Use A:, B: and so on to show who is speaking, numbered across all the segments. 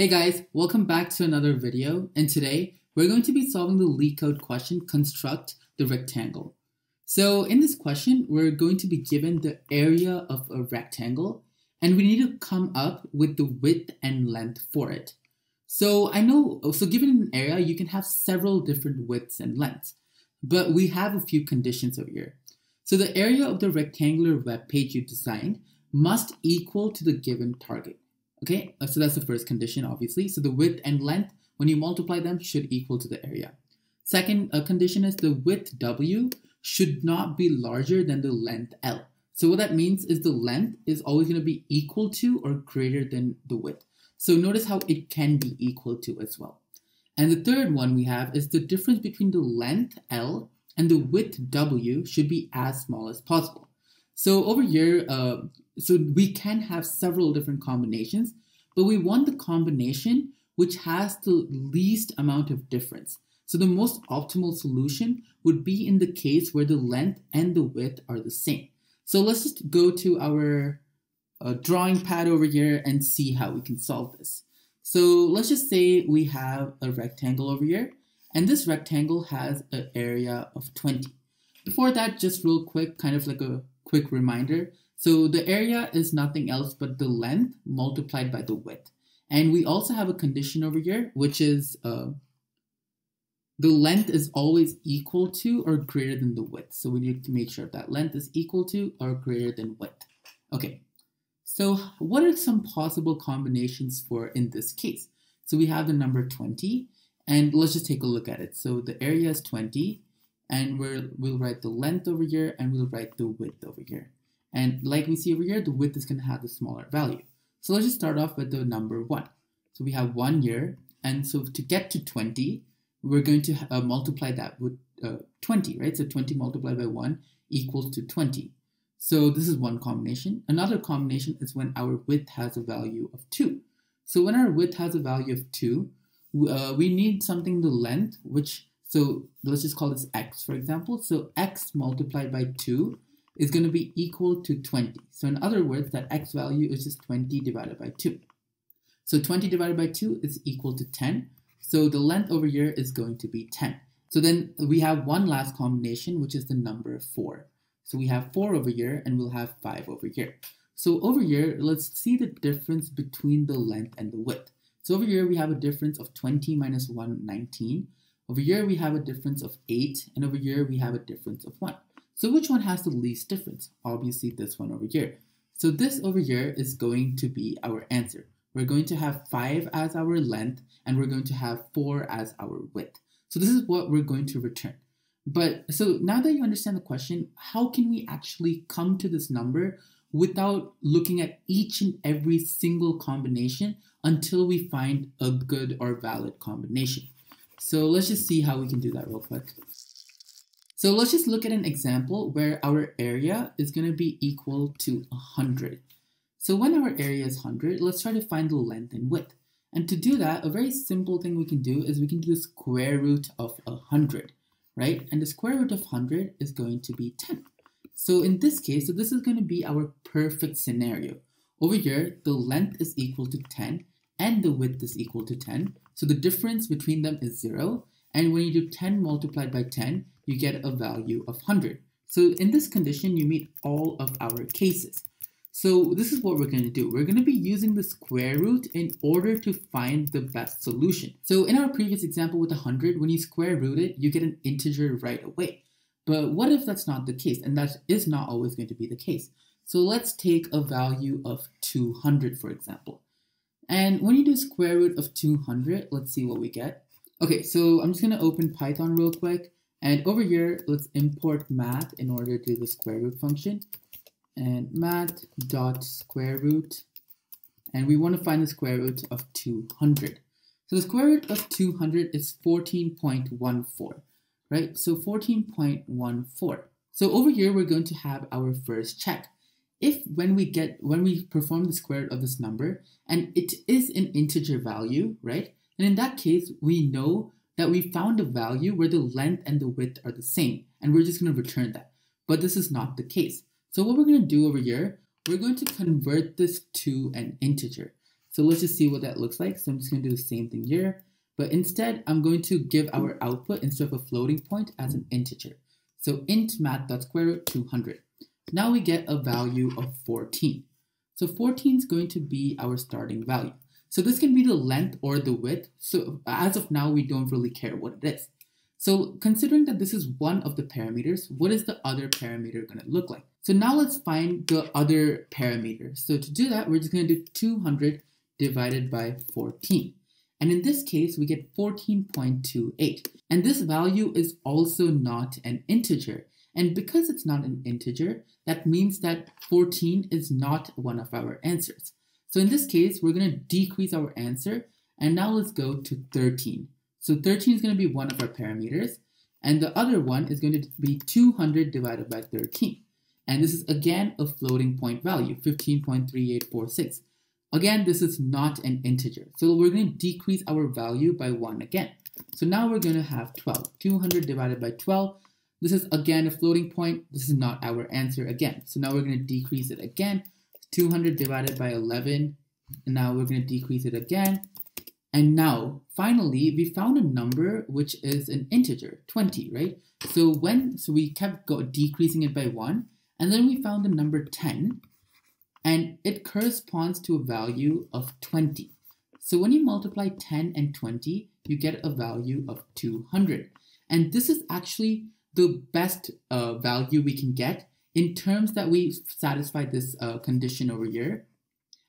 A: Hey guys, welcome back to another video and today we're going to be solving the LeetCode question construct the rectangle. So in this question we're going to be given the area of a rectangle and we need to come up with the width and length for it. So I know, so given an area you can have several different widths and lengths, but we have a few conditions over here. So the area of the rectangular web page you designed must equal to the given target. Okay, uh, so that's the first condition, obviously. So the width and length, when you multiply them, should equal to the area. Second uh, condition is the width W should not be larger than the length L. So what that means is the length is always going to be equal to or greater than the width. So notice how it can be equal to as well. And the third one we have is the difference between the length L and the width W should be as small as possible. So over here, uh, so we can have several different combinations, but we want the combination which has the least amount of difference. So the most optimal solution would be in the case where the length and the width are the same. So let's just go to our uh, drawing pad over here and see how we can solve this. So let's just say we have a rectangle over here, and this rectangle has an area of 20. Before that, just real quick, kind of like a quick reminder. So the area is nothing else but the length multiplied by the width. And we also have a condition over here, which is uh, the length is always equal to or greater than the width. So we need to make sure that length is equal to or greater than width. Okay, so what are some possible combinations for in this case? So we have the number 20, and let's just take a look at it. So the area is 20, and we'll, we'll write the length over here and we'll write the width over here. And like we see over here, the width is going to have the smaller value. So let's just start off with the number 1. So we have 1 year, and so to get to 20, we're going to uh, multiply that with uh, 20, right? So 20 multiplied by 1 equals to 20. So this is one combination. Another combination is when our width has a value of 2. So when our width has a value of 2, uh, we need something the length, which so let's just call this x, for example. So x multiplied by 2 is going to be equal to 20. So in other words, that x value is just 20 divided by 2. So 20 divided by 2 is equal to 10. So the length over here is going to be 10. So then we have one last combination, which is the number 4. So we have 4 over here, and we'll have 5 over here. So over here, let's see the difference between the length and the width. So over here, we have a difference of 20 minus 1, 19. Over here, we have a difference of 8, and over here, we have a difference of 1. So which one has the least difference? Obviously, this one over here. So this over here is going to be our answer. We're going to have 5 as our length, and we're going to have 4 as our width. So this is what we're going to return. But so now that you understand the question, how can we actually come to this number without looking at each and every single combination until we find a good or valid combination? So let's just see how we can do that real quick. So let's just look at an example where our area is going to be equal to 100. So when our area is 100, let's try to find the length and width. And to do that, a very simple thing we can do is we can do the square root of 100, right? And the square root of 100 is going to be 10. So in this case, so this is going to be our perfect scenario. Over here, the length is equal to 10 and the width is equal to 10. So the difference between them is 0. And when you do 10 multiplied by 10, you get a value of 100. So in this condition, you meet all of our cases. So this is what we're going to do. We're going to be using the square root in order to find the best solution. So in our previous example with 100, when you square root it, you get an integer right away. But what if that's not the case? And that is not always going to be the case. So let's take a value of 200, for example. And when you do square root of 200, let's see what we get. Okay, so I'm just to open Python real quick. And over here, let's import math in order to do the square root function. And math dot square root. And we want to find the square root of 200. So the square root of 200 is 14.14, right? So 14.14. So over here, we're going to have our first check if when we get when we perform the square root of this number and it is an integer value, right? And in that case, we know that we found a value where the length and the width are the same, and we're just going to return that. But this is not the case. So what we're going to do over here, we're going to convert this to an integer. So let's just see what that looks like. So I'm just going to do the same thing here. But instead, I'm going to give our output instead of a floating point as an integer. So int math.square root 200. Now we get a value of 14. So 14 is going to be our starting value. So this can be the length or the width. So as of now, we don't really care what it is. So considering that this is one of the parameters, what is the other parameter going to look like? So now let's find the other parameter. So to do that, we're just going to do 200 divided by 14. And in this case, we get 14.28. And this value is also not an integer. And because it's not an integer, that means that 14 is not one of our answers. So in this case, we're going to decrease our answer. And now let's go to 13. So 13 is going to be one of our parameters. And the other one is going to be 200 divided by 13. And this is again a floating point value, 15.3846. Again, this is not an integer. So we're going to decrease our value by 1 again. So now we're going to have 12. 200 divided by 12. This is again a floating point. This is not our answer again. So now we're going to decrease it again. 200 divided by 11. And now we're going to decrease it again. And now, finally, we found a number which is an integer, 20, right? So when so we kept go, decreasing it by 1, and then we found the number 10, and it corresponds to a value of 20. So when you multiply 10 and 20, you get a value of 200. And this is actually the best uh, value we can get in terms that we satisfy this uh, condition over here,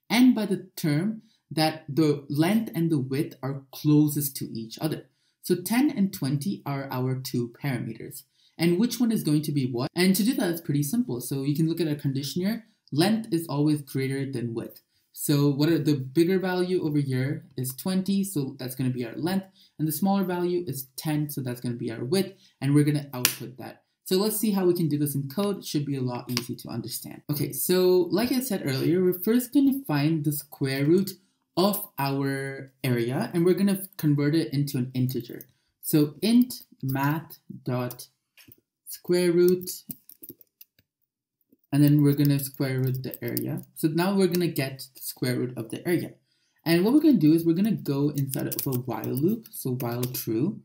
A: and by the term that the length and the width are closest to each other. So 10 and 20 are our two parameters. And which one is going to be what? And to do that, it's pretty simple. So you can look at a condition here length is always greater than width. So what are the bigger value over here is 20, so that's going to be our length, and the smaller value is 10, so that's going to be our width, and we're going to output that. So let's see how we can do this in code. It should be a lot easy to understand. Okay, so like I said earlier, we're first going to find the square root of our area, and we're going to convert it into an integer. So int math dot square root and then we're going to square root the area. So now we're going to get the square root of the area. And what we're going to do is we're going to go inside of a while loop, so while true.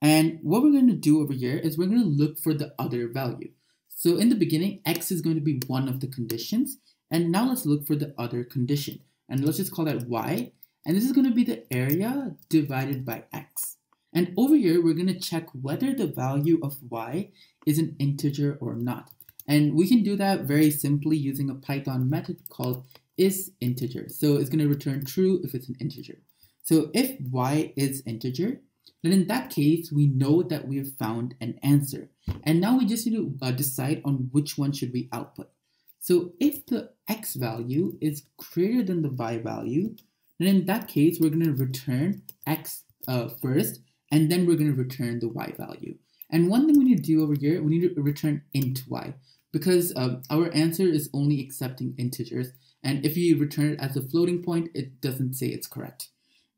A: And what we're going to do over here is we're going to look for the other value. So in the beginning, x is going to be one of the conditions. And now let's look for the other condition. And let's just call that y. And this is going to be the area divided by x. And over here, we're going to check whether the value of y is an integer or not. And we can do that very simply using a Python method called is_integer. So it's going to return true if it's an integer. So if y is integer, then in that case, we know that we have found an answer. And now we just need to uh, decide on which one should we output. So if the x value is greater than the y value, then in that case, we're going to return x uh, first, and then we're going to return the y value. And one thing we need to do over here, we need to return int y because um, our answer is only accepting integers. And if you return it as a floating point, it doesn't say it's correct.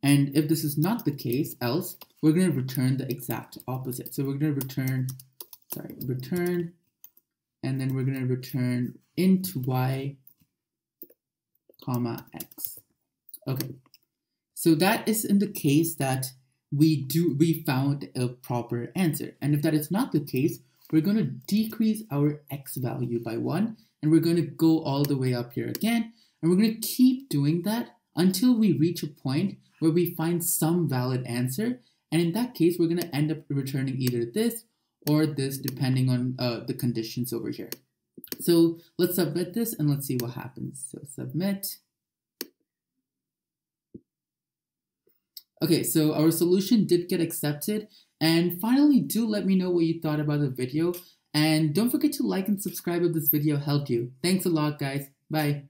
A: And if this is not the case, else, we're going to return the exact opposite. So we're going to return, sorry, return, and then we're going to return int y, comma, x. Okay, so that is in the case that we do we found a proper answer. And if that is not the case, we're going to decrease our x value by 1 and we're going to go all the way up here again and we're going to keep doing that until we reach a point where we find some valid answer and in that case we're going to end up returning either this or this depending on uh, the conditions over here. So let's submit this and let's see what happens. So submit. Okay, so our solution did get accepted and finally, do let me know what you thought about the video. And don't forget to like and subscribe if this video helped you. Thanks a lot, guys. Bye.